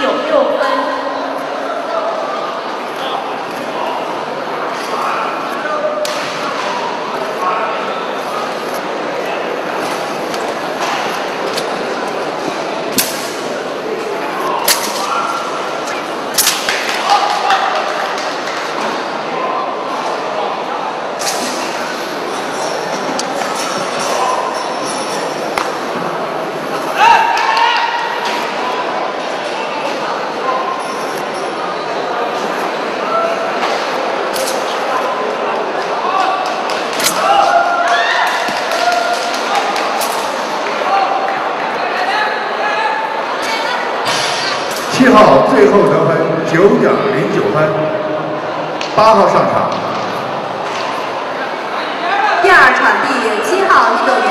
九六分。七号最后得分九点零九分，八号上场。第二场第七号运动员